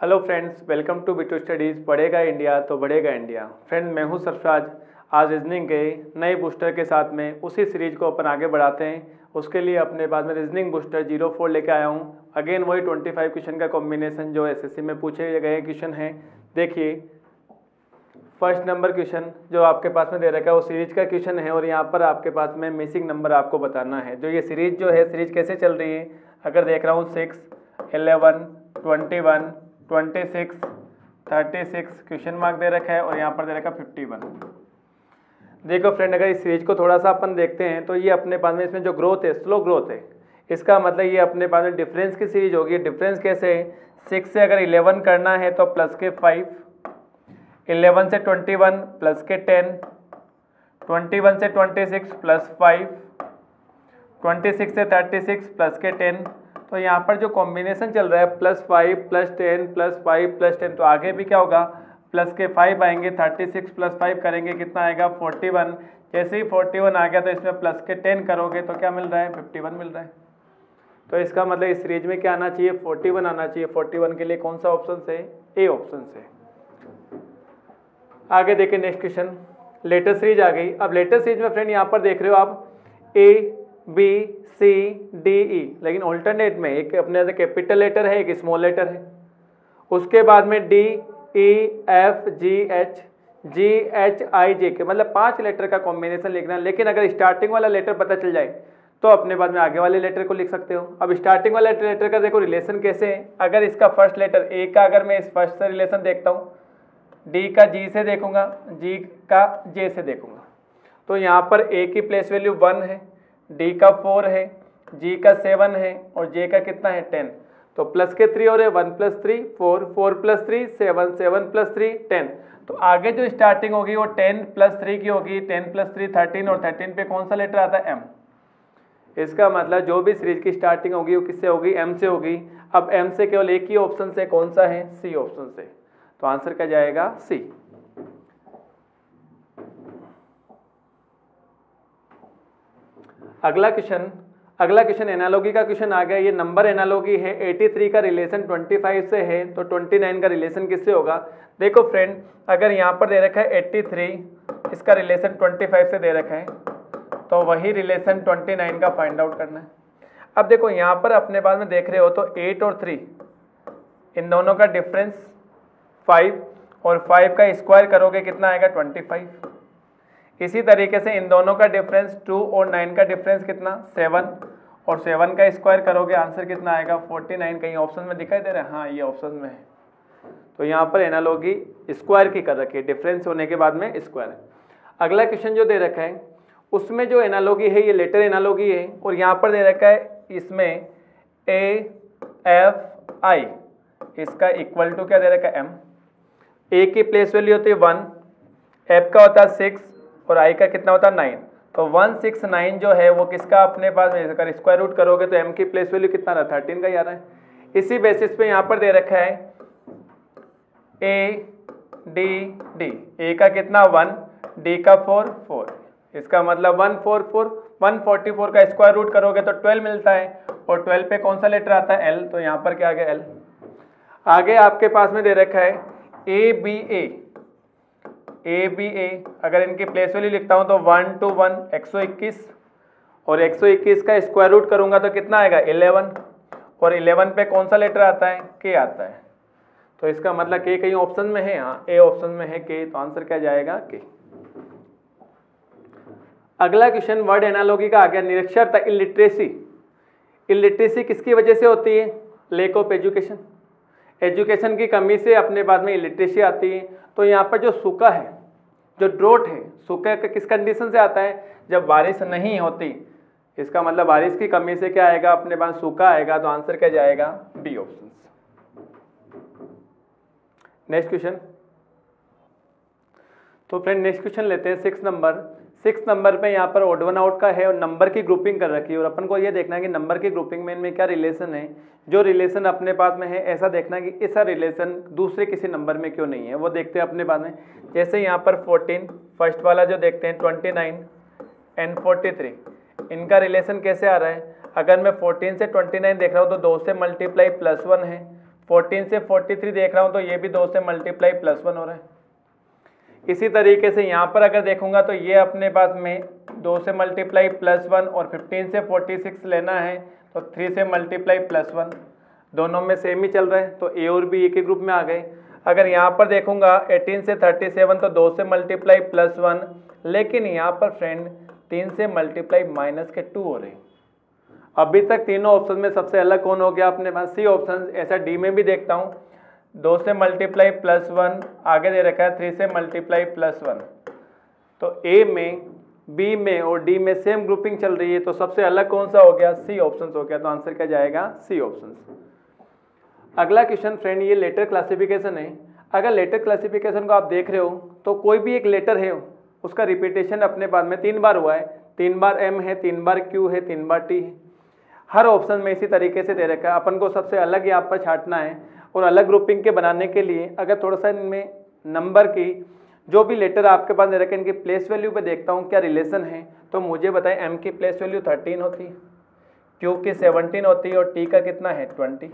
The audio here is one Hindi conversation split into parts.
Hello friends welcome to Bittu studies पढ़ेगा इंडिया तो बढ़ेगा इंडिया फ्रेंड मैं हूँ सरफराज। आज रीजनिंग के नए बूस्टर के साथ में उसी सीरीज़ को अपन आगे बढ़ाते हैं। उसके लिए अपने पास में रीजनिंग बूस्टर ज़ीरो फोर लेके आया हूँ। अगेन वही ट्वेंटी फाइव क्वेश्चन का कॉम्बिनेशन जो एसएससी में पूछे गए क्वेश्चन हैं। देखिए फ़र्स्ट नंबर क्वेश्चन जो आपके पास में दे रखा है, वो सीरीज़ का क्वेश्चन है और यहाँ पर आपके पास में मिसिंग नंबर आपको बताना है। जो ये सीरीज़ जो है सीरीज़ कैसे चल रही है? अगर देख रहा हूँ six eleven twenty one twenty six thirty six question mark दे रखा है और यहाँ पर दे रखा है फिफ्टी वन देखो फ्रेंड अगर इस सीरीज़ को थोड़ा सा अपन देखते हैं तो ये अपने पास में इसमें जो ग्रोथ है स्लो ग्रोथ है. इसका मतलब ये अपने पास में डिफरेंस की सीरीज़ होगी. डिफरेंस कैसे है? सिक्स से अगर इलेवन करना है तो प्लस के फाइव इलेवन से ट्वेंटी वन प्लस के टेन ट्वेंटी वन से twenty six plus five twenty six से थर्टी सिक्स प्लस के टेन तो यहाँ पर जो कॉम्बिनेशन चल रहा है plus five plus ten plus five plus ten तो आगे भी क्या होगा? प्लस के फाइव आएँगे थर्टी सिक्स प्लस फाइव करेंगे, कितना आएगा? फोर्टी वन जैसे ही फोर्टी वन आ गया तो इसमें प्लस के टेन करोगे तो क्या मिल रहा है? फिफ्टी वन मिल रहा है। तो इसका मतलब इस सीरीज़ में क्या आना चाहिए? फोर्टी वन आना चाहिए। फोर्टी वन के लिए कौन सा ऑप्शन से ए ऑप्शन से आगे देखिए नेक्स्ट क्वेश्चन लेटेस्ट सीरीज़ आ गई। अब लेटेस्ट सीरीज़ में फ्रेंड यहाँ पर देख रहे हो आप। A B C D E लेकिन ऑल्टरनेट में एक अपने कैपिटल लेटर है, एक स्मॉल लेटर है। उसके बाद में D E F G H G H I J K मतलब पाँच लेटर का कॉम्बिनेशन लिखना लेकिन अगर स्टार्टिंग वाला लेटर पता चल जाए तो अपने बाद में आगे वाले लेटर को लिख सकते हो। अब स्टार्टिंग वाले लेटर का देखो रिलेशन कैसे है। अगर इसका फ़र्स्ट लेटर ए का, अगर मैं इस फ़र्स्ट से रिलेशन देखता हूँ डी का जी से देखूँगा जी का जे से देखूँगा। तो यहाँ पर ए की प्लेस वैल्यू वन है। डी का फोर है जी का सेवन है और जे का कितना है? टेन तो प्लस के थ्री और one plus three four four plus three seven seven plus three ten तो आगे जो स्टार्टिंग होगी वो टेन प्लस थ्री की होगी टेन प्लस थ्री थर्टीन और थर्टीन पे कौन सा लेटर आता है? एम इसका मतलब जो भी सीरीज़ की स्टार्टिंग होगी वो किससे होगी? एम से होगी. अब एम से केवल एक ही ऑप्शन से कौन सा है? सी ऑप्शन से. तो आंसर क्या जाएगा? सी अगला क्वेश्चन अगला क्वेश्चन एनालॉगी का क्वेश्चन आ गया, ये नंबर एनालॉगी है 83 का रिलेशन 25 से है तो 29 का रिलेशन किससे होगा? देखो फ्रेंड अगर यहाँ पर दे रखा है 83 इसका रिलेशन 25 से दे रखा है तो वही रिलेशन 29 का फाइंड आउट करना है। अब देखो, यहाँ पर अपने पास में देख रहे हो तो 8 और 3 इन दोनों का डिफरेंस 5 और 5 का स्क्वायर करोगे, कितना आएगा 25 इसी तरीके से इन दोनों का डिफरेंस टू और नाइन का डिफरेंस कितना? सेवन और सेवन का स्क्वायर करोगे आंसर कितना आएगा? फोर्टी नाइन कहीं ऑप्शन में दिखाई दे रहा है? हाँ ये ऑप्शन में है। तो यहाँ पर एनालॉगी स्क्वायर की कर रखी है। डिफरेंस होने के बाद में स्क्वायर अगला क्वेश्चन जो दे रखा है, उसमें जो एनालॉगी है, ये लेटर एनालॉगी है, और यहाँ पर दे रखा है, इसमें ए एफ़ आई इसका इक्वल टू क्या दे रखा है? एम ए की प्लेस वैल्यू होती है वन एफ़ का होता है सिक्स और आई का कितना होता है नाइन तो वन सिक्स नाइन जो है, वो किसका अपने पास में अगर स्क्वायर रूट करोगे तो एम की प्लेस वैल्यू कितना रहा? थर्टीन का ही आ रहा है। इसी बेसिस पे यहाँ पर दे रखा है ए डी डी ए का कितना? वन डी का फोर फोर इसका मतलब one four four one forty four का स्क्वायर रूट करोगे तो ट्वेल्व मिलता है। और ट्वेल्व पे कौन सा लेटर आता है? एल तो यहाँ पर क्या आ गया? एल आगे आपके पास में दे रखा है A B A A B ए अगर इनकी प्लेस वैल्यू लिखता हूँ तो वन टू वन एक सौ इक्कीस। और एक सौ इक्कीस का स्क्वायर रूट करूँगा तो कितना आएगा? इलेवन। और इलेवन पे कौन सा लेटर आता है? के आता है। तो इसका मतलब के कहीं ऑप्शन में है? हाँ ए ऑप्शन में है के तो आंसर क्या जाएगा? के अगला क्वेश्चन वर्ड एनालॉगी का आ गया निरक्षरता इलिटरेसी इलिटरेसी किसकी वजह से होती है? लेक ऑफ़ एजुकेशन एजुकेशन की कमी से अपने बाद में इलिटरेसी आती है। तो यहाँ पर जो सूखा है, जो ड्रोट है, सूखे का किस कंडीशन से आता है? जब बारिश नहीं होती, इसका मतलब बारिश की कमी से क्या आएगा? अपने पास सूखा आएगा तो आंसर क्या जाएगा? बी ऑप्शन नेक्स्ट क्वेश्चन तो फ्रेंड नेक्स्ट क्वेश्चन लेते हैं सिक्स नंबर सिक्स नंबर पे यहाँ पर ओड वन आउट का है और नंबर की ग्रुपिंग कर रखी है। और अपन को ये देखना है कि नंबर की ग्रुपिंग में इनमें क्या रिलेशन है। जो रिलेशन अपने पास में है, ऐसा देखना है कि ऐसा रिलेशन दूसरे किसी नंबर में क्यों नहीं है। वो देखते हैं अपने पास में। जैसे यहाँ पर फोर्टीन फ़र्स्ट वाला जो देखते हैं twenty nine and forty three इनका रिलेशन कैसे आ रहा है? अगर मैं फोर्टीन से ट्वेंटी नाइन देख रहा हूँ तो दो से मल्टीप्लाई प्लस वन है। 14 से 43 देख रहा हूँ तो ये भी दो से मल्टीप्लाई प्लस वन हो रहा है। इसी तरीके से यहाँ पर अगर देखूँगा तो ये अपने पास में दो से मल्टीप्लाई प्लस वन और 15 से 46 लेना है तो थ्री से मल्टीप्लाई प्लस वन दोनों में सेम ही चल रहे हैं तो ए और बी एक ही ग्रुप में आ गए। अगर यहाँ पर देखूँगा 18 से 37 तो दो से मल्टीप्लाई प्लस वन लेकिन यहाँ पर फ्रेंड तीन से मल्टीप्लाई माइनस के टू हो रहे अभी तक तीनों ऑप्शन में सबसे अलग कौन हो गया? अपने पास सी ऑप्शन ऐसा डी में भी देखता हूँ। दो से मल्टीप्लाई प्लस वन आगे दे रखा है थ्री से मल्टीप्लाई प्लस वन तो ए में बी में और डी में सेम ग्रुपिंग चल रही है तो सबसे अलग कौन सा हो गया? सी ऑप्शन हो गया तो आंसर क्या जाएगा? सी ऑप्शन अगला क्वेश्चन फ्रेंड ये लेटर क्लासिफिकेशन है. अगर लेटर क्लासिफिकेशन को आप देख रहे हो तो कोई भी एक लेटर है, उसका रिपीटेशन अपने बाद में तीन बार हुआ है. तीन बार एम है, तीन बार क्यू है, तीन बार टी है. हर ऑप्शन में इसी तरीके से दे रखा है. अपन को सबसे अलग यहाँ पर छाटना है. और अलग ग्रुपिंग के बनाने के लिए अगर थोड़ा सा इनमें नंबर की, जो भी लेटर आपके पास दे रखे इनकी प्लेस वैल्यू पे देखता हूँ, क्या रिलेशन है तो मुझे बताएँ एम की प्लेस वैल्यू थर्टीन होती है क्यू की सेवनटीन होती है और टी का कितना है ट्वेंटी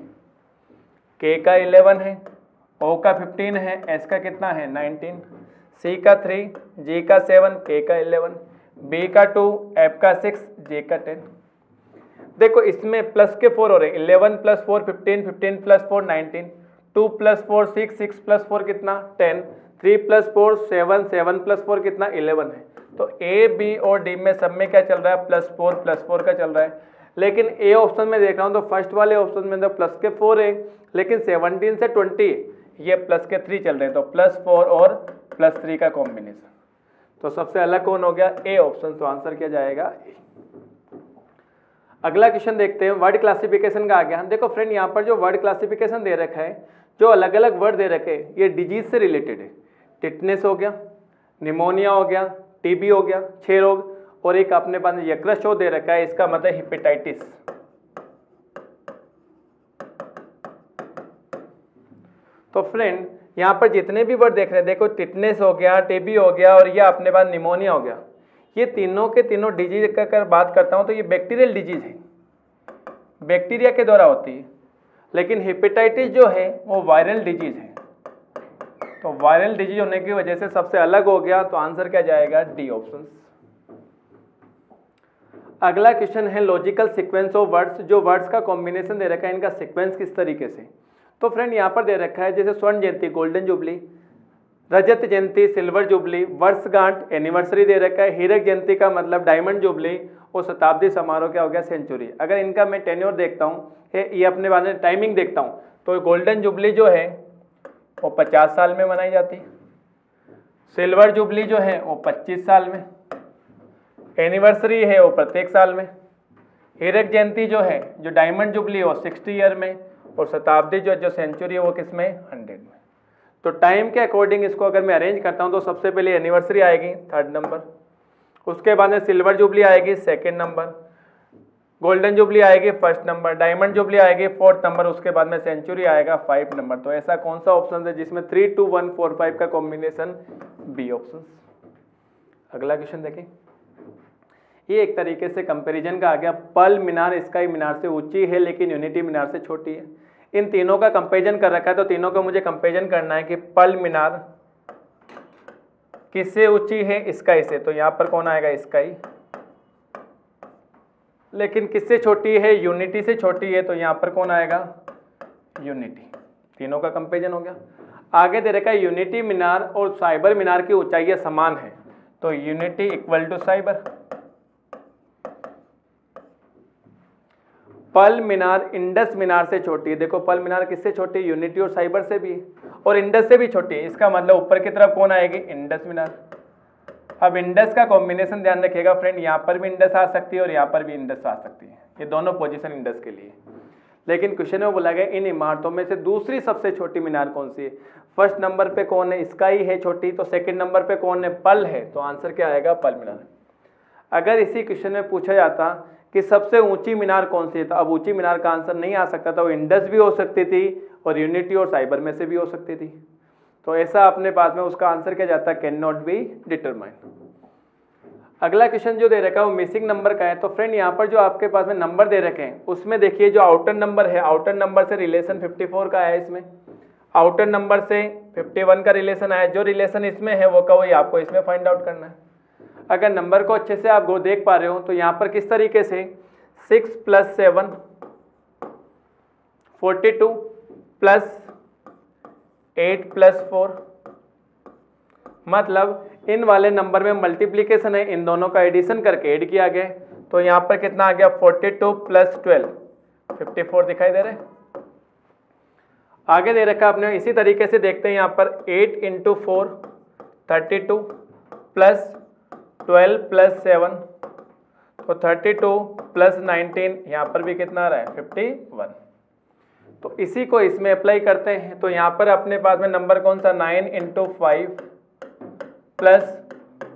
के का इलेवन है ओ का फिफ्टीन है एस का कितना है नाइनटीन सी का थ्री जी का सेवन के का इलेवन बी का टू एफ़ का सिक्स जे का टेन देखो, इसमें प्लस के फोर हो रहे हैं। Eleven plus four fifteen fifteen plus four nineteen two plus four six six plus four कितना? Ten three plus four seven seven plus four कितना? इलेवन है। तो ए बी और डी में सब में क्या चल रहा है? प्लस फोर प्लस फोर का चल रहा है। लेकिन ए ऑप्शन में देख रहा हूँ तो फ़र्स्ट वाले ऑप्शन में तो प्लस के फोर है, लेकिन सेवनटीन से ट्वेंटी ये प्लस के थ्री चल रहे हैं। तो प्लस फोर और प्लस थ्री का कॉम्बिनेशन तो सबसे अलग कौन हो गया? ए ऑप्शन तो आंसर क्या जाएगा ए अगला क्वेश्चन देखते हैं वर्ड क्लासिफिकेशन का आ गया। देखो फ्रेंड यहाँ पर जो वर्ड क्लासिफिकेशन दे रखा है, जो अलग अलग वर्ड दे रखे हैं, ये डिज़ीज़ से रिलेटेड है। टिटनेस हो गया निमोनिया हो गया टीबी हो गया, छह रोग, और एक अपने पास यक्रश दे रखा है, इसका मतलब हिपेटाइटिस तो फ्रेंड यहाँ पर जितने भी वर्ड देख रहे हैं, देखो टिटनेस हो गया टीबी हो गया, और ये अपने पास निमोनिया हो गया। ये तीनों के तीनों डिज़ीज़ का अगर बात करता हूँ तो ये बैक्टीरियल डिज़ीज़ है। बैक्टीरिया के द्वारा होती है। लेकिन हेपेटाइटिस जो है, वो वायरल डिज़ीज़ है। तो वायरल डिज़ीज़ होने की वजह से सबसे अलग हो गया तो आंसर क्या जाएगा? डी ऑप्शन अगला क्वेश्चन है लॉजिकल सीक्वेंस ऑफ़ वर्ड्स जो वर्ड्स का कॉम्बिनेशन दे रखा है, इनका सीक्वेंस किस तरीके से? तो फ्रेंड यहाँ पर दे रखा है, जैसे स्वर्ण जयंती गोल्डन जुबली रजत जयंती, सिल्वर जुबली वर्षगांठ एनिवर्सरी दे रखा है। हीरक जयंती का मतलब डायमंड जुबली और शताब्दी समारोह क्या हो गया? सेंचुरी अगर इनका मैं टेन्योर देखता हूँ, ये अपने बारे में टाइमिंग देखता हूँ तो गोल्डन जुबली जो है, वो पचास साल में मनाई जाती। है सिल्वर जुबली जो है, वो पच्चीस साल में। एनिवर्सरी है, वो प्रत्येक साल में। हीरक जयंती जो है, जो डायमंड जुबली है, वो सिक्सटी ईयर में, और शताब्दी जो जो सेंचुरी है, वो किसमें? हंड्रेड तो टाइम के अकॉर्डिंग इसको अगर मैं अरेंज करता हूँ तो सबसे पहले एनिवर्सरी आएगी थर्ड नंबर उसके बाद में सिल्वर जुबली आएगी सेकेंड नंबर गोल्डन जुबली आएगी फ़र्स्ट नंबर डायमंड जुबली आएगी फोर्थ नंबर उसके बाद में सेंचुरी आएगा फाइव नंबर तो ऐसा कौन सा ऑप्शन है जिसमें three two one four five का कॉम्बिनेशन बी ऑप्शन अगला क्वेश्चन देखें. ये एक तरीके से कंपैरिजन का आ गया. पल मीनार स्काई मीनार से ऊँची है, लेकिन यूनिटी मीनार से छोटी है. इन तीनों का कंपेरिजन कर रखा है तो तीनों का मुझे कंपेरिजन करना है कि पल मीनार किससे ऊँची है स्काई से। तो यहाँ पर कौन आएगा स्काई लेकिन किससे छोटी है यूनिटी से छोटी है तो यहाँ पर कौन आएगा? यूनिटी तीनों का कंपेरिजन हो गया। आगे दे रखा है यूनिटी मीनार और साइबर मीनार की ऊंचाई समान है। तो यूनिटी इक्वल टू साइबर पल मीनार, इंडस मीनार से छोटी है। देखो, पल मीनार किससे छोटी है? यूनिटी और साइबर से भी और इंडस से भी छोटी है। इसका मतलब ऊपर की तरफ़ कौन आएगी? इंडस मीनार। अब इंडस का कॉम्बिनेशन ध्यान रखिएगा फ्रेंड यहाँ पर भी इंडस आ सकती है और यहाँ पर भी इंडस आ सकती है। ये दोनों पोजिशन इंडस के लिए लेकिन क्वेश्चन में बोला गया, इन इमारतों में से दूसरी सबसे छोटी मीनार कौन सी है? फ़र्स्ट नंबर पे कौन है? स्काई है छोटी। तो सेकंड नंबर पे कौन है? पल है। तो आंसर क्या आएगा? पल मीनार। अगर इसी क्वेश्चन में पूछा जाता कि सबसे ऊँची मीनार कौन सी है? तो अब ऊँची मीनार का आंसर नहीं आ सकता था वो इंडस भी हो सकती थी और यूनिटी और साइबर में से भी हो सकती थी। तो ऐसा अपने पास में उसका आंसर क्या जाता है कैन नॉट बी डिटरमाइन अगला क्वेश्चन जो दे रखा है, वो मिसिंग नंबर का है। तो फ्रेंड, यहाँ पर जो आपके पास में नंबर दे रखे हैं, उसमें देखिए जो आउटर नंबर है, आउटर नंबर से रिलेशन 54 का है इसमें। आउटर नंबर से 51 का रिलेशन आया जो रिलेशन इसमें है, वो का वही आपको इसमें फाइंड आउट करना है। अगर नंबर को अच्छे से आप देख पा रहे हो तो यहाँ पर किस तरीके से? Six plus seven, forty two plus eight plus four. मतलब इन वाले नंबर में मल्टीप्लीकेशन है, इन दोनों का एडिशन करके ऐड किया गया तो यहाँ पर कितना आ गया? 42 two plus twelve. Fifty four दिखाई दे रहे आगे दे रखा आपने, इसी तरीके से देखते हैं यहाँ पर 8 into four, thirty two plus twelve plus seven तो थर्टी टू प्लस नाइनटीन, यहाँ पर भी कितना आ रहा है? Fifty one. तो इसी को इसमें अप्लाई करते हैं। तो यहाँ पर अपने पास में नंबर कौन सा? Nine into five plus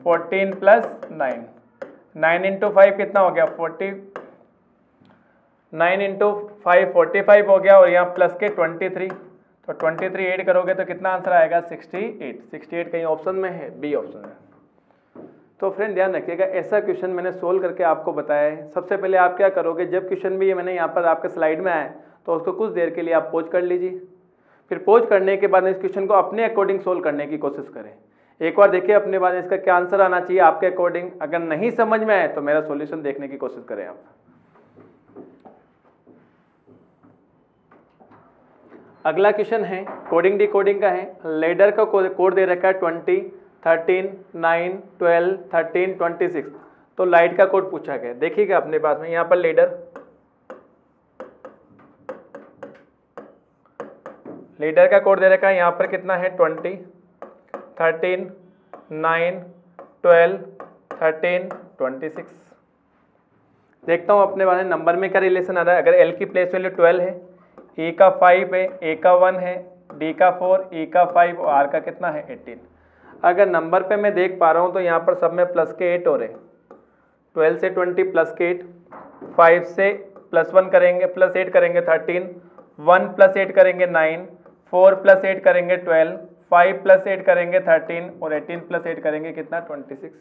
fourteen plus nine nine into five कितना हो गया? Forty nine into five forty five हो गया और यहाँ प्लस के ट्वेंटी थ्री तो ट्वेंटी थ्री एड करोगे तो कितना आंसर आएगा? सिक्सटी एट सिक्सटी एट कहीं ऑप्शन में है? बी ऑप्शन में। तो फ्रेंड ध्यान रखिएगा, ऐसा क्वेश्चन मैंने सोल्व करके आपको बताया है। सबसे पहले आप क्या करोगे? जब क्वेश्चन भी मैंने यहाँ पर आपके स्लाइड में आया तो उसको कुछ देर के लिए आप पोज कर लीजिए। फिर पोज करने के बाद इस क्वेश्चन को अपने अकॉर्डिंग सोल्व करने की कोशिश करें। एक बार देखिए, अपने बाद इसका क्या आंसर आना चाहिए आपके अकॉर्डिंग अगर नहीं समझ में आए तो मेरा सॉल्यूशन देखने की कोशिश करें आप। अगला क्वेश्चन है कोडिंग डी का है। लेडर का कोड दे रखा है twenty thirteen, nine, twelve, thirteen, twenty six. तो लाइट का कोड पूछा गया। देखिएगा अपने पास में, यहाँ पर लीडर। लीडर का कोड दे रखा है, यहाँ पर कितना है? Twenty. Thirteen, nine, twelve, thirteen, twenty six. देखता हूँ अपने पास नंबर में क्या रिलेशन आ रहा है। अगर एल की प्लेस वैल्यू ट्वेल्व है ई e का फाइव है ए का वन है डी का फोर ई का फाइव और आर का कितना है? एटीन अगर नंबर पे मैं देख पा रहा हूँ तो यहाँ पर सब में प्लस के एट हो रहे ट्वेल्व से ट्वेंटी प्लस के एट फाइव से प्लस वन करेंगे प्लस एट करेंगे थर्टीन वन प्लस एट करेंगे नाइन फोर प्लस एट करेंगे ट्वेल्व फाइव प्लस एट करेंगे थर्टीन और एटीन प्लस एट करेंगे कितना? ट्वेंटी सिक्स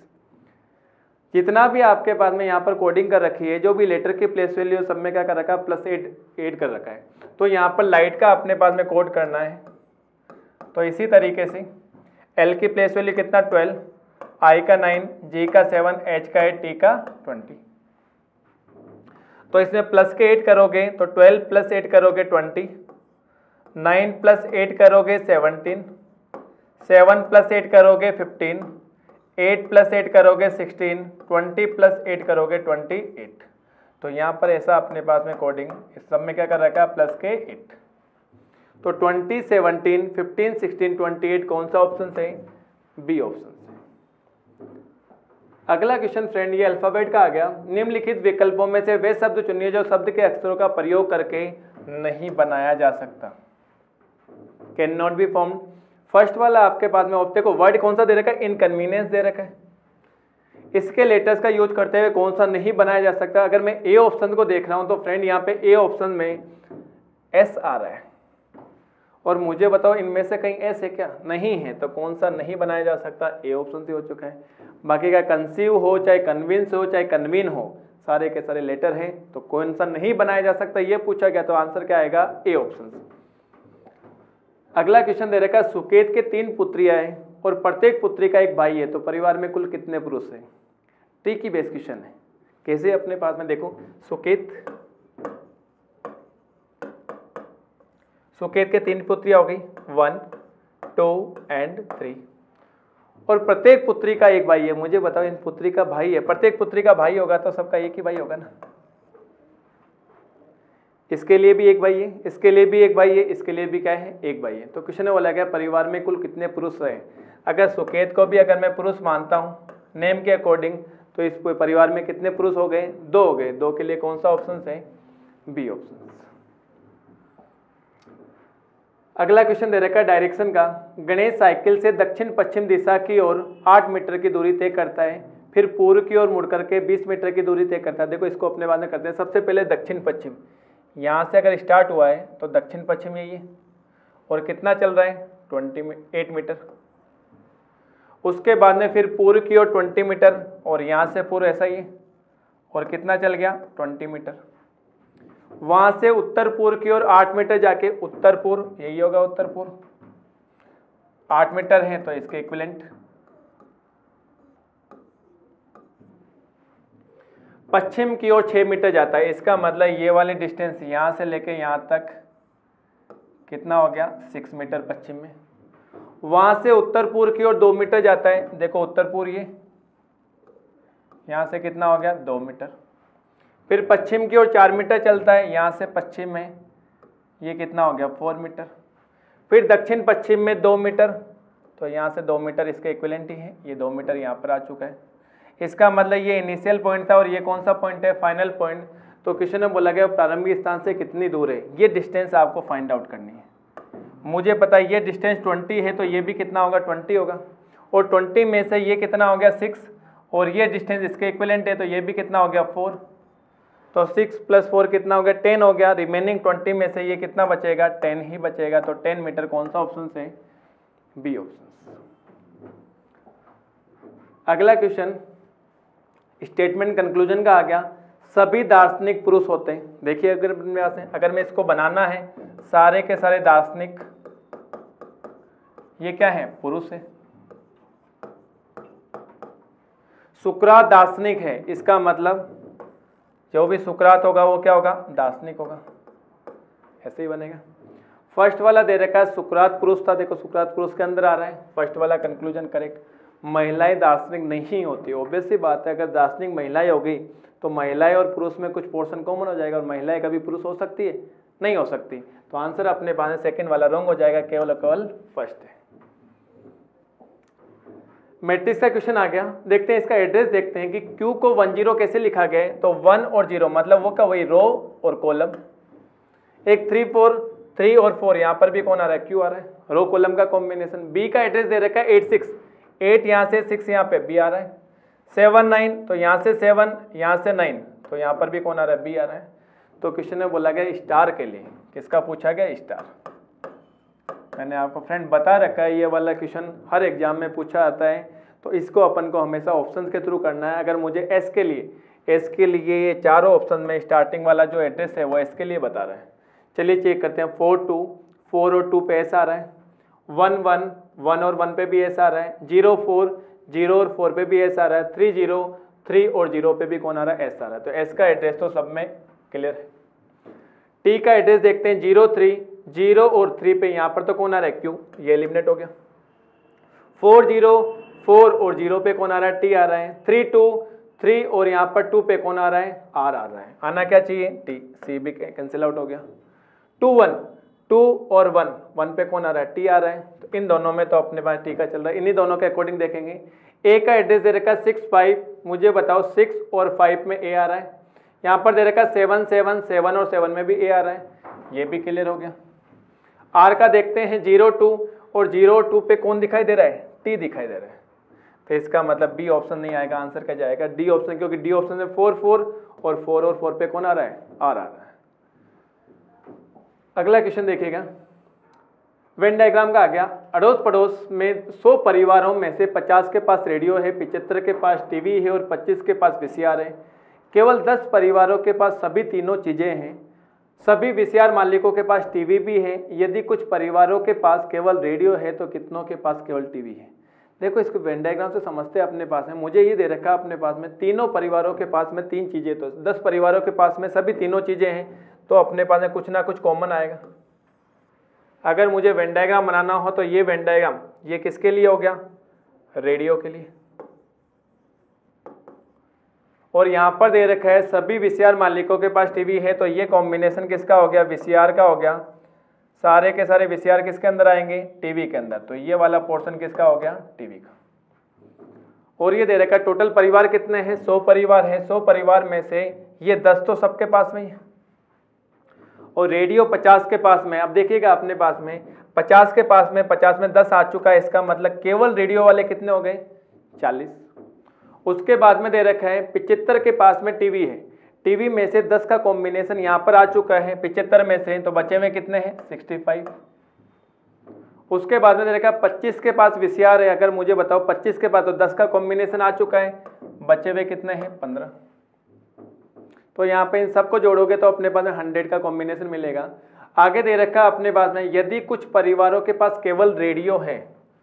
जितना भी आपके पास में यहाँ पर कोडिंग कर रखी है, जो भी लेटर की प्लेस वैल्यू सब में क्या कर रखा है? प्लस एट एड कर रखा है। तो यहाँ पर लाइट का अपने पास में कोड करना है। तो इसी तरीके से एल की प्लेस वैल्यू कितना? ट्वेल्व आई का नाइन जी का सेवन एच का एट टी का ट्वेंटी तो इसमें प्लस के एट करोगे तो ट्वेल्व प्लस एट करोगे ट्वेंटी नाइन प्लस एट करोगे सेवनटीन सेवन प्लस एट करोगे फिफ्टीन एट प्लस एट करोगे सिक्सटीन ट्वेंटी प्लस एट करोगे ट्वेंटी एट तो यहाँ पर ऐसा अपने पास में कोडिंग इस सब में क्या कर रखा है? प्लस के एट तो twenty seventeen, fifteen sixteen, twenty eight कौन सा ऑप्शन से बी ऑप्शन अगला क्वेश्चन फ्रेंड ये अल्फ़ाबेट का आ गया। निम्नलिखित विकल्पों में से वे शब्द चुनिए जो शब्द के अक्षरों का प्रयोग करके नहीं बनाया जा सकता। Can not be form first वाला आपके पास में ऑप्टे को वर्ड कौन सा दे रखा है? इनकन्वीनियंस दे रखा है। इसके लेटर्स का यूज़ करते हुए कौन सा नहीं बनाया जा सकता? अगर मैं ए ऑप्शन को देख रहा हूँ तो फ्रेंड यहाँ पे ए ऑप्शन में एस आ रहा है। और मुझे बताओ, इनमें से कहीं ऐसे क्या? नहीं है तो कौन सा नहीं बनाया जा सकता? ए ऑप्शन से हो चुका है। बाकी का कंसीव हो, चाहे कन्विंस हो, चाहे कन्वीन हो, सारे के सारे लेटर हैं तो कौन सा नहीं बनाया जा सकता? ये पूछा गया तो आंसर क्या आएगा? ए ऑप्शन अगला क्वेश्चन दे रखा है, सुकेत के तीन पुत्रियाँ हैं और प्रत्येक पुत्री का एक भाई है तो परिवार में कुल कितने पुरुष हैं? टी की बेस क्वेश्चन है। कैसे अपने पास में देखो? सुकेत सुकेत के तीन पुत्रियाँ हो गई। वन टू एंड थ्री और प्रत्येक पुत्री का एक भाई है। मुझे बताओ, इन पुत्री का भाई है। प्रत्येक पुत्री का भाई होगा तो सबका एक ही भाई होगा ना? इसके लिए भी एक भाई है, इसके लिए भी एक भाई है, इसके लिए भी क्या है, एक भाई है। तो क्वेश्चन है, बोला गया, परिवार में कुल कितने पुरुष रहे? अगर सुकेत को भी अगर मैं पुरुष मानता हूँ नेम के अकॉर्डिंग तो इस परिवार में कितने पुरुष हो गए? दो हो गए। दो के लिए कौन सा ऑप्शन है? बी ऑप्शन अगला क्वेश्चन दे रखा है डायरेक्शन का। गणेश साइकिल से दक्षिण पश्चिम दिशा की ओर 8 मीटर की दूरी तय करता है। फिर पूर्व की ओर मुड़ करके 20 मीटर की दूरी तय करता है। देखो, इसको अपने बाद में करते हैं। सबसे पहले दक्षिण पश्चिम यहाँ से अगर स्टार्ट हुआ है तो दक्षिण पश्चिम यही है। और कितना चल रहा है? ट्वेंटी एट मीटर उसके बाद में फिर पूर्व की ओर ट्वेंटी मीटर और यहाँ से पूर्व ऐसा ही है। और कितना चल गया? ट्वेंटी मीटर वहाँ से उत्तर पूर्व की ओर आठ मीटर जाके उत्तर पूर्व, यही होगा उत्तर पूर्व। आठ मीटर है तो इसके इक्विलेंट पश्चिम की ओर छः मीटर जाता है। इसका मतलब ये वाले डिस्टेंस यहाँ से लेके यहाँ तक कितना हो गया? सिक्स मीटर पश्चिम में। वहाँ से उत्तर पूर्व की ओर दो मीटर जाता है। देखो उत्तर पूर्व ये। यहाँ से कितना हो गया? दो मीटर। फिर पश्चिम की ओर चार मीटर चलता है, यहाँ से पश्चिम में ये कितना हो गया? Four metre. फिर दक्षिण पश्चिम में दो मीटर तो यहाँ से दो मीटर इसके इक्विलेंट ही है। ये दो मीटर यहाँ पर आ चुका है। इसका मतलब ये इनिशियल पॉइंट था और ये कौन सा पॉइंट है? फाइनल पॉइंट तो क्वेश्चन में बोला गया, प्रारंभिक स्थान से कितनी दूर है? ये डिस्टेंस आपको फाइंड आउट करनी है। मुझे पता है, ये डिस्टेंस ट्वेंटी है तो ये भी कितना होगा? ट्वेंटी होगा। और ट्वेंटी में से ये कितना हो गया? सिक्स और ये डिस्टेंस इसके इक्विलेंट है तो ये भी कितना हो गया? फोर तो सिक्स प्लस फोर कितना हो गया? टेन हो गया। रिमेनिंग ट्वेंटी में से ये कितना बचेगा? टेन ही बचेगा। तो टेन मीटर कौन सा ऑप्शन से? बी ऑप्शन अगला क्वेश्चन स्टेटमेंट कंक्लूजन का आ गया। सभी दार्शनिक पुरुष होते हैं। देखिए अगर से, अगर मैं इसको बनाना है, सारे के सारे दार्शनिक, ये क्या है? पुरुष है। सुकरात दार्शनिक है। इसका मतलब जो भी सुकरात होगा, वो क्या होगा? दार्शनिक होगा। ऐसे ही बनेगा। फ़र्स्ट वाला दे रखा है, सुकरात पुरुष था। देखो, सुकरात पुरुष के अंदर आ रहा है। फ़र्स्ट वाला कंक्लूजन करेक्ट महिलाएँ दार्शनिक नहीं होती। ऑब्वियस सी बात है, अगर दार्शनिक महिलाएँ होगी तो महिलाएँ और पुरुष में कुछ पोर्शन कॉमन हो जाएगा और महिलाएँ कभी पुरुष हो सकती है? नहीं हो सकती। तो आंसर अपने पास सेकंड वाला रॉन्ग हो जाएगा। केवल केवल फ़र्स्ट है। मैट्रिक्स का क्वेश्चन आ गया। देखते हैं इसका एड्रेस देखते हैं कि क्यू को वन ज़ीरो कैसे लिखा गया तो वन और ज़ीरो मतलब वो क्या, वही रो और कॉलम एक थ्री फोर थ्री और फोर यहाँ पर भी कौन आ रहा है? क्यू आ रहा है। रो कॉलम का कॉम्बिनेशन बी का एड्रेस दे रखा है एट सिक्स एट यहाँ से सिक्स यहाँ पे बी आ रहा है। सेवन नाइन तो यहाँ से सेवन यहाँ से नाइन तो यहाँ पर भी कौन आ रहा है? बी आ रहा है। तो क्वेश्चन में बोला गया स्टार के लिए। किसका पूछा गया? स्टार मैंने आपको फ्रेंड बता रखा है, ये वाला क्वेश्चन हर एग्ज़ाम में पूछा आता है। तो इसको अपन को हमेशा ऑप्शन के थ्रू करना है। अगर मुझे एस के लिए एस के लिए ये चारों ऑप्शन में स्टार्टिंग वाला जो एड्रेस है, वो एस के लिए बता रहा है। चलिए चेक करते हैं। फोर टू फोर और टू पे एस आ रहा है। वन वन वन और वन पे भी एस आ रहा है। ज़ीरो फोर ज़ीरो और फोर पे भी एस आ रहा है। थ्री ज़ीरो थ्री और ज़ीरो पे भी कौन आ रहा है? एस आ रहा है। तो एस का एड्रेस तो सब में क्लियर है। टी का एड्रेस देखते हैं। ज़ीरो थ्री ज़ीरो और थ्री पे यहाँ पर तो कौन आ रहा है? क्यू ये एलिमिनेट हो गया। फोर ज़ीरो फोर और ज़ीरो पे कौन आ रहा है? टी आ रहा है। थ्री टू, थ्री और यहाँ पर टू पे कौन आ रहा है? आर आ रहा है। आना क्या चाहिए? टी। सी भी कैंसिल आउट हो गया। टू वन, टू और वन। वन पे कौन आ रहा है? टी आ रहा है। तो इन दोनों में तो अपने पास टी का चल रहा है। इन्हीं दोनों के अकॉर्डिंग देखेंगे। ए का एड्रेस दे रखा है सिक्स फाइव मुझे बताओ सिक्स और फाइव में ए आ रहा है। यहाँ पर दे रखा है सेवन सेवन सेवन और सेवन में भी ए आ रहा है। ये भी क्लियर हो गया। आर का देखते हैं ज़ीरो टू और ज़ीरो टू पे कौन दिखाई दे रहा है? टी दिखाई दे रहा है। तो इसका मतलब बी ऑप्शन नहीं आएगा आंसर क्या जाएगा? डी ऑप्शन क्योंकि डी ऑप्शन में फोर फोर और फोर और फोर पे कौन आ रहा है? आर आ रहा है। अगला क्वेश्चन देखिएगा। वेन डायग्राम का आ गया। अड़ोस पड़ोस में 100 परिवारों में से 50 के पास रेडियो है, पिचहत्तर के पास टीवी है और 25 के पास वीसीआर है। केवल 10 परिवारों के पास सभी तीनों चीज़ें हैं। सभी वीसीआर मालिकों के पास टीवी भी है। यदि कुछ परिवारों के पास केवल रेडियो है तो कितनों के पास केवल टीवी है? देखो, इसको वेन डायग्राम से समझते अपने पास में। मुझे ये दे रखा अपने पास में। तीनों परिवारों के पास में तीन चीज़ें तो दस परिवारों के पास में सभी तीनों चीज़ें हैं तो अपने पास में कुछ ना कुछ कॉमन आएगा। अगर मुझे वेन डायग्राम बनाना हो तो ये वेन डायग्राम ये किसके लिए हो गया? रेडियो के लिए। और यहाँ पर दे रखा है, सभी वीसीआर मालिकों के पास टीवी है तो ये कॉम्बिनेशन किसका हो गया? वीसीआर का हो गया। सारे के सारे वीसीआर किसके अंदर आएँगे? टीवी के अंदर। तो ये वाला पोर्शन किसका हो गया? टीवी का। और ये दे रखा टोटल परिवार कितने हैं? सौ परिवार हैं। सौ परिवार में से ये दस तो सबके पास में ही है। और रेडियो 50 के पास में अब देखिएगा अपने पास में। 50 के पास में 50 में 10 आ चुका है इसका मतलब केवल रेडियो वाले कितने हो गए? 40 उसके बाद में दे रखा है, पिचहत्तर के पास में टीवी है। टीवी में से 10 का कॉम्बिनेशन यहाँ पर आ चुका है, पिचहत्तर में से तो बचे में कितने हैं? 65 उसके बाद में दे रखा पच्चीस के पास विसियार है, अगर मुझे बताओ, पच्चीस के पास तो दस का कॉम्बिनेशन आ चुका है, बचे हुए कितने हैं? पंद्रह। तो यहाँ पे इन सबको जोड़ोगे तो अपने पास में हंड्रेड का कॉम्बिनेशन मिलेगा। आगे दे रखा अपने पास में, यदि कुछ परिवारों के पास केवल रेडियो है,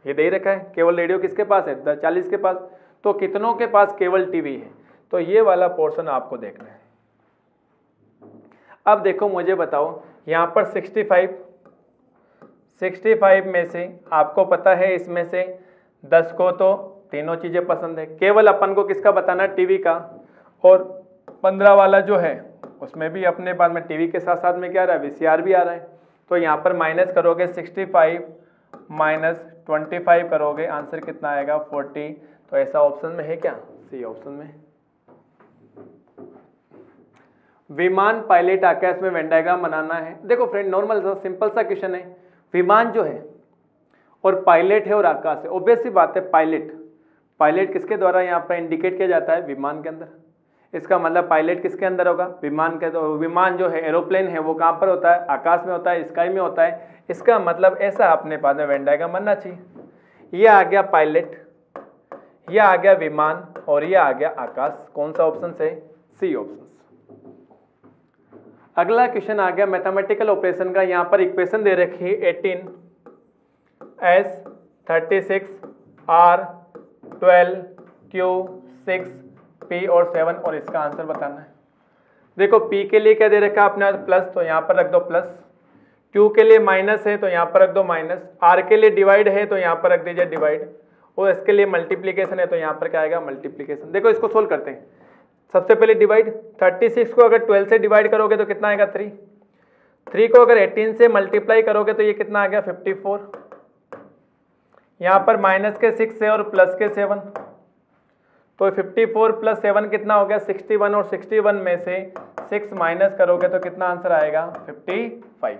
ये दे रखा है, केवल रेडियो किसके पास है? चालीस के पास तो कितनों के पास केवल टीवी है? तो ये वाला पोर्शन आपको देखना है। अब देखो मुझे बताओ, यहाँ पर 65 65 में से आपको पता है इसमें से 10 को तो तीनों चीज़ें पसंद है। केवल अपन को किसका बताना टीवी का। और 15 वाला जो है, उसमें भी अपने बाद में टीवी के साथ साथ में क्या आ रहा है? वीसीआर भी आ रहा है। तो यहाँ पर माइनस करोगे 65 माइनस ट्वेंटी करोगे आंसर कितना आएगा? 40 तो ऐसा ऑप्शन में है क्या? सी ऑप्शन में। विमान पायलट आकाश में वेन डायग्राम बनाना है। देखो फ्रेंड नॉर्मल सा सिंपल सा क्वेश्चन है। विमान जो है, और पायलट है और आकाश है ओबियस सी बात है, पायलट। पायलट किसके द्वारा यहाँ पर इंडिकेट किया जाता है? विमान के अंदर। इसका मतलब पायलट किसके अंदर होगा? विमान के तो विमान जो है एरोप्लेन है, वो कहाँ पर होता है? आकाश में होता है स्काई में होता है। इसका मतलब ऐसा अपने पास में वेन डायग्राम बनना चाहिए। यह आ गया पायलट यह आ गया विमान, और यह आ गया आकाश। कौन सा ऑप्शन से सी ऑप्शन अगला क्वेश्चन आ गया मैथमेटिकल ऑपरेशन का। यहाँ पर इक्वेशन दे रखी है eighteen S thirty six R twelve Q six P और सेवन और इसका आंसर बताना है। देखो पी के लिए क्या दे रखा है आपने? प्लस तो यहाँ पर रख दो प्लस क्यू के लिए माइनस है तो यहाँ पर रख दो माइनस आर के लिए डिवाइड है तो यहाँ पर रख दीजिए डिवाइड और इसके लिए मल्टीप्लीकेशन है तो यहाँ पर क्या आएगा? मल्टीप्लीकेशन देखो, इसको सोल्व करते हैं। सबसे पहले डिवाइड 36 को अगर 12 से डिवाइड करोगे तो कितना आएगा? 3 3 को अगर 18 से मल्टीप्लाई करोगे तो ये कितना आ गया? 54 फोर यहाँ पर माइनस के 6 है और प्लस के 7 तो 54 फोर प्लस सेवन कितना हो गया? 61 और 61 में से 6 माइनस करोगे तो कितना आंसर आएगा? 55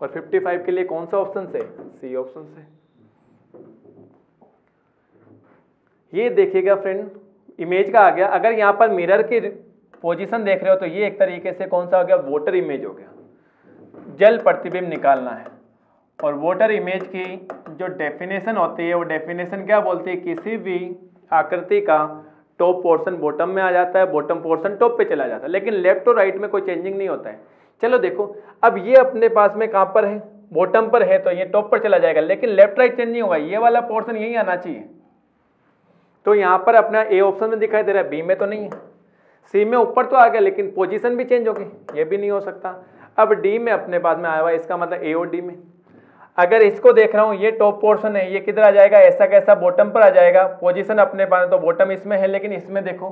और 55 के लिए कौन सा ऑप्शन से सी ऑप्शन से ये देखिएगा फ्रेंड इमेज का आ गया। अगर यहाँ पर मिरर की पोजीशन देख रहे हो तो ये एक तरीके से कौन सा हो गया? वोटर इमेज हो गया। जल प्रतिबिंब निकालना है। और वोटर इमेज की जो डेफिनेशन होती है, वो डेफिनेशन क्या बोलती है? किसी भी आकृति का टॉप पोर्शन बॉटम में आ जाता है बॉटम पोर्शन टॉप पे चला जाता है। लेकिन लेफ़्ट और राइट में कोई चेंजिंग नहीं होता है। चलो देखो, अब ये अपने पास में कहाँ पर है? बॉटम पर है तो ये टॉप पर चला जाएगा। लेकिन लेफ़्ट राइट चेंज नहीं होगा। ये वाला पोर्शन यही आना चाहिए। तो यहाँ पर अपना ए ऑप्शन में दिखाई दे रहा है। बी में तो नहीं है। सी में ऊपर तो आ गया, लेकिन पोजीशन भी चेंज होगी ये भी नहीं हो सकता। अब डी में अपने पास में आया हुआ इसका मतलब ए और डी में। अगर इसको देख रहा हूँ, ये टॉप पोर्शन है, ये किधर आ जाएगा? ऐसा कैसा बॉटम पर आ जाएगा। पोजीशन अपने पास तो बॉटम इसमें है, लेकिन इसमें देखो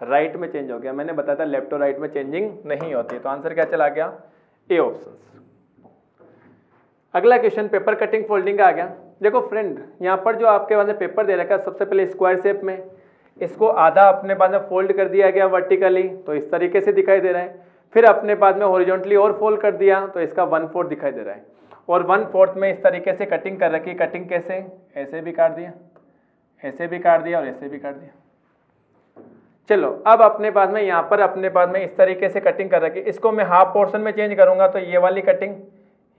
राइट में चेंज हो गया। मैंने बताया था लेफ़्ट और राइट में चेंजिंग नहीं होती तो आंसर क्या चला गया? ए ऑप्शन अगला क्वेश्चन पेपर कटिंग फोल्डिंग का आ गया। देखो फ्रेंड यहाँ पर जो आपके पास पेपर दे रखा है, सबसे पहले स्क्वायर शेप में, इसको आधा अपने पास में फोल्ड कर दिया गया वर्टिकली तो इस तरीके से दिखाई दे रहा है। फिर अपने पास में हॉरिजॉन्टली और फोल्ड कर दिया तो इसका वन फोर्थ दिखाई दे रहा है। और वन फोर्थ में इस तरीके से कटिंग कर रखी कटिंग कैसे? ऐसे भी काट दिया, ऐसे भी काट दिया और ऐसे भी काट दिया। चलो, अब अपने पास में, यहाँ पर अपने पास में इस तरीके से कटिंग कर रखी। इसको मैं हाफ़ पोर्शन में चेंज करूँगा तो ये वाली कटिंग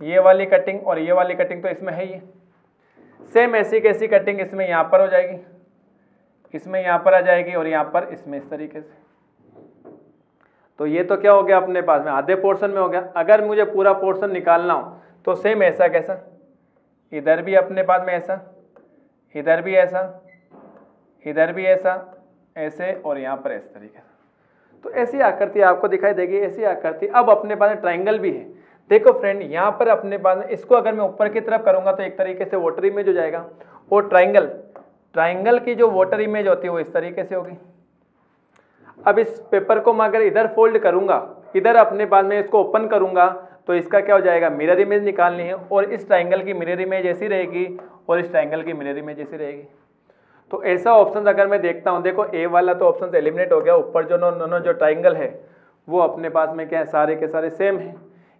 ये वाली कटिंग और ये वाली कटिंग तो इसमें है ही सेम ऐसी कैसी कटिंग इसमें यहाँ पर हो जाएगी। इसमें यहाँ पर आ जाएगी और यहाँ पर इसमें इस तरीके से। तो ये तो क्या हो गया अपने पास में? आधे पोर्शन में हो गया। अगर मुझे पूरा पोर्शन निकालना हो तो सेम ऐसा कैसा? इधर भी अपने पास में ऐसा। इधर भी ऐसा। इधर भी ऐसा। ऐसे और यहाँ पर इस तरीके से। तो ऐसी आकृति आपको दिखाई देगी, ऐसी आकृति। अब अपने पास में ट्राइंगल भी है। देखो फ्रेंड यहाँ पर अपने पास इसको अगर मैं ऊपर की तरफ़ करूँगा तो एक तरीके से वोटर इमेज हो जाएगा। और ट्राइंगल ट्राइंगल की जो वोटर इमेज होती है वो इस तरीके से होगी। अब इस पेपर को मैं अगर इधर फोल्ड करूँगा, इधर अपने पास में इसको ओपन करूँगा तो इसका क्या हो जाएगा? मिरर इमेज निकालनी है और इस ट्राइंगल की मिरर इमेज ऐसी रहेगी और इस ट्राइंगल की मिरर इमेज ऐसी रहेगी। तो ऐसा ऑप्शन अगर मैं देखता हूँ, देखो ए वाला तो ऑप्शन एलिमिनेट हो गया, ऊपर जो दोनों जो ट्राइंगल है, वो अपने पास में क्या है? सारे के सारे सेम है।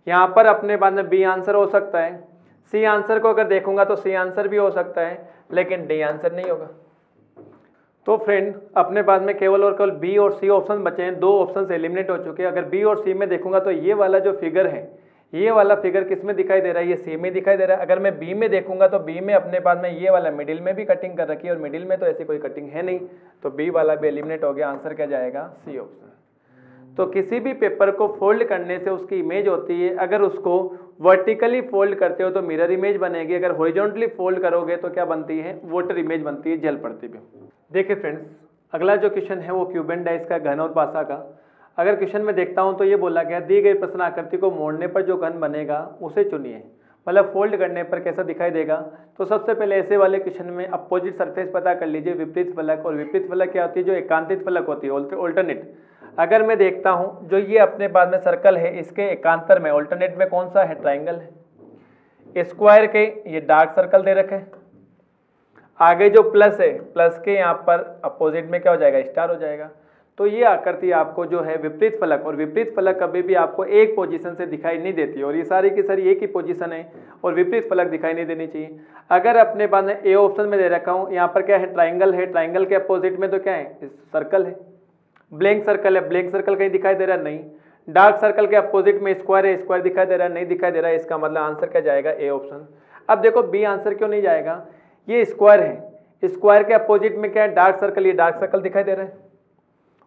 यहाँ पर अपने बाद में बी आंसर हो सकता है। सी आंसर को अगर देखूँगा तो सी आंसर भी हो सकता है, लेकिन डी आंसर नहीं होगा। तो फ्रेंड अपने पास में केवल और केवल बी और सी ऑप्शन बचे हैं। दो ऑप्शन एलिमिनेट हो चुके हैं। अगर बी और सी में देखूँगा तो ये वाला जो फिगर है, ये वाला फिगर किसमें दिखाई दे रहा है? ये सी में दिखाई दे रहा है। अगर मैं बी में देखूँगा तो बी में अपने पास में ये वाला मिडिल में भी कटिंग कर रखी है और मिडिल में तो ऐसी कोई कटिंग है नहीं। तो बी वाला भी एलिमिनेट हो गया। आंसर क्या जाएगा? सी ऑप्शन तो किसी भी पेपर को फोल्ड करने से उसकी इमेज होती है। अगर उसको वर्टिकली फोल्ड करते हो तो मिरर इमेज बनेगी। अगर हॉरिजॉन्टली फोल्ड करोगे तो क्या बनती है? वोटर इमेज बनती है जल पड़ती भी देखिए फ्रेंड्स, अगला जो क्वेश्चन है वो क्यूबेन डाइस का घन और पासा का। अगर क्वेश्चन में देखता हूँ तो ये बोला गया, दी गई प्रश्न आकृति को मोड़ने पर जो घन बनेगा, उसे चुनिए। मतलब फोल्ड करने पर कैसा दिखाई देगा? तो सबसे पहले ऐसे वाले क्वेश्चन में अपोजिट सरफेस पता कर लीजिए, विपरीत फलक। और विपरीत फलक क्या होती है? जो एकांतित फलक होती है ऑल्टरनेट अगर मैं देखता हूँ, जो ये अपने बाद में सर्कल है, इसके एकांतर में ऑल्टरनेट में कौन सा है? ट्राइंगल है। स्क्वायर के ये डार्क सर्कल दे रखे आगे जो प्लस है प्लस के यहाँ पर अपोजिट में क्या हो जाएगा? स्टार हो जाएगा। तो ये आकृति आपको जो है विपरीत फलक, और विपरीत फलक कभी भी आपको एक पोजीशन से दिखाई नहीं देती, और ये सारी की सारी एक ही पोजीशन है, और विपरीत फलक दिखाई नहीं देनी चाहिए। अगर अपने पास ए ऑप्शन में दे रखा हूँ, यहाँ पर क्या है? ट्राइंगल है। ट्राइंगल के अपोजिट में तो क्या है? सर्कल है। ब्लैंक सर्कल है, ब्लैंक सर्कल कहीं दिखाई दे रहा नहीं। डार्क सर्कल के अपोजिट में स्क्वायर है, स्क्वायर दिखाई दे रहा है, नहीं दिखाई दे रहा है, इसका मतलब आंसर क्या जाएगा? A option. अब देखो, बी आंसर क्यों नहीं जाएगा? ये स्क्वायर है। स्क्वायर के अपोजिट में क्या है? डार्क सर्कल, ये डार्क सर्कल दिखाई दे रहा है।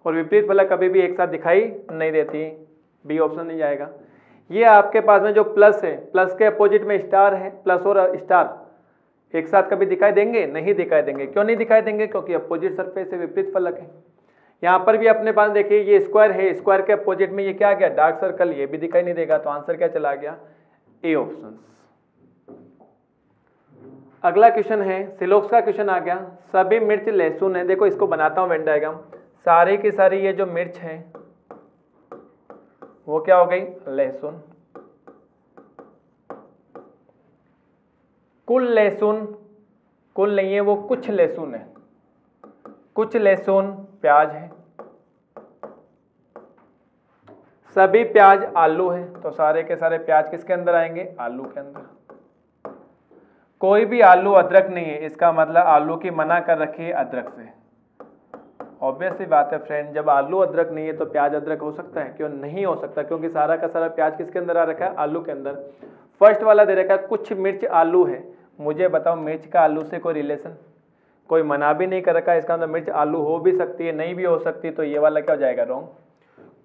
और विपरीत फलक कभी भी एक साथ दिखाई नहीं देती। बी ऑप्शन नहीं जाएगा। ये आपके पास में जो प्लस है, प्लस के अपोजिट में स्टार है, प्लस और स्टार। एक साथ कभी दिखाई देंगे? नहीं दिखाई देंगे। क्यों नहीं दिखाई देंगे? क्योंकि अपोजिट सरफेस से विपरीत फलक है। यहाँ पर भी अपने पास देखिए, ये स्क्वायर है स्क्वायर के अपोजिट में ये क्या गया? डार्क सर्कल ये भी दिखाई नहीं देगा तो आंसर क्या चला गया? ए ऑप्शन अगला क्वेश्चन है सिलोक्स का क्वेश्चन आ गया। सभी मिर्च लहसुन है। देखो, इसको बनाता हूँ वेन डायग्राम सारी की सारी ये जो मिर्च है, वो क्या हो गई? लहसुन. कुल लहसुन, कुल नहीं है, वो कुछ लहसुन है। कुछ लहसुन प्याज है। सभी प्याज आलू है तो सारे के सारे प्याज किसके अंदर आएँगे? आलू के अंदर। कोई भी आलू अदरक नहीं है, इसका मतलब आलू की मना कर रखी है अदरक से। ऑब्वियसली बात है फ्रेंड जब आलू अदरक नहीं है तो प्याज अदरक हो सकता है? क्यों नहीं हो सकता? क्योंकि सारा का सारा प्याज किसके अंदर आ रखा है? आलू के अंदर। फ़र्स्ट वाला दे रखा है, कुछ मिर्च आलू है। मुझे बताओ मिर्च का आलू से कोई रिलेशन कोई मना भी नहीं कर रखा, इसका मतलब मिर्च आलू हो भी सकती है, नहीं भी हो सकती तो ये वाला क्या हो जाएगा रॉन्ग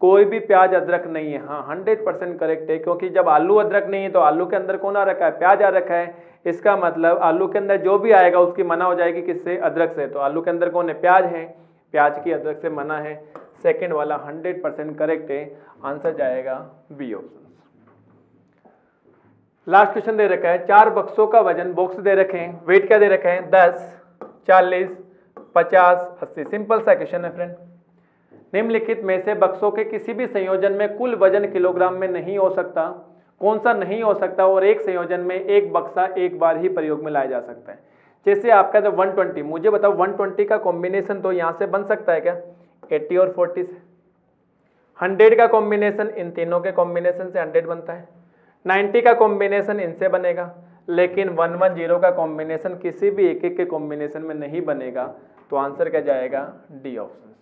कोई भी प्याज अदरक नहीं है। हाँ हंड्रेड परसेंट करेक्ट है, क्योंकि जब आलू अदरक नहीं है तो आलू के अंदर कौन आ रखा है? प्याज आ रखा है। इसका मतलब आलू के अंदर जो भी आएगा, उसकी मना हो जाएगी किससे? अदरक से। तो आलू के अंदर कौन है? प्याज है। प्याज की अदरक से मना है। सेकेंड वाला हंड्रेड परसेंट करेक्ट है। आंसर जाएगा बी ऑप्शन लास्ट क्वेश्चन दे रखा है। चार बक्सों का वज़न बॉक्स दे रखे हैं। वेट क्या दे रखे हैं? दस। चालीस, पचास, अस्सी। सिंपल सा क्वेश्चन है फ्रेंड। निम्नलिखित में से बक्सों के किसी भी संयोजन में कुल वज़न किलोग्राम में नहीं हो सकता। कौन सा नहीं हो सकता? और एक संयोजन में एक बक्सा एक बार ही प्रयोग में लाया जा सकता है। जैसे आपका जो 120 मुझे बताओ 120 का कॉम्बिनेशन तो यहाँ से बन सकता है क्या? 80 और 40 से 100 का कॉम्बिनेशन इन तीनों के कॉम्बिनेशन से 100 बनता है। 90 का कॉम्बिनेशन इनसे बनेगा। लेकिन वन वन ज़ीरो का कॉम्बिनेशन किसी भी एक एक के कॉम्बिनेशन में नहीं बनेगा तो आंसर क्या जाएगा? डी ऑप्शन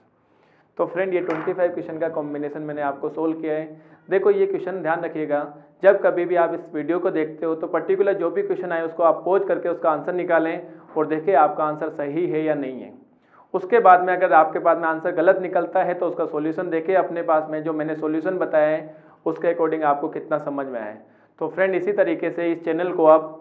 तो फ्रेंड ये 25 क्वेश्चन का कॉम्बिनेशन मैंने आपको सोल्व किया है। देखो, ये क्वेश्चन ध्यान रखिएगा। जब कभी भी आप इस वीडियो को देखते हो तो पर्टिकुलर जो भी क्वेश्चन आए, उसको आप पोज करके उसका आंसर निकालें और देखें आपका आंसर सही है या नहीं है। उसके बाद में अगर आपके पास में आंसर गलत निकलता है तो उसका सोल्यूशन देखें अपने पास में जो मैंने सोल्यूशन बताया है, उसके अकॉर्डिंग आपको कितना समझ में आए तो फ्रेंड, इसी तरीके से इस चैनल को आप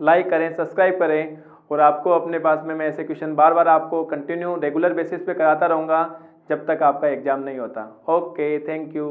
लाइक करें, सब्सक्राइब करें और आपको अपने पास में मैं ऐसे क्वेश्चन बार बार आपको कंटिन्यू, रेगुलर बेसिस पे कराता रहूँगा जब तक आपका एग्ज़ाम नहीं होता। Okay, thank you.